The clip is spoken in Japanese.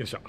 よいしょ。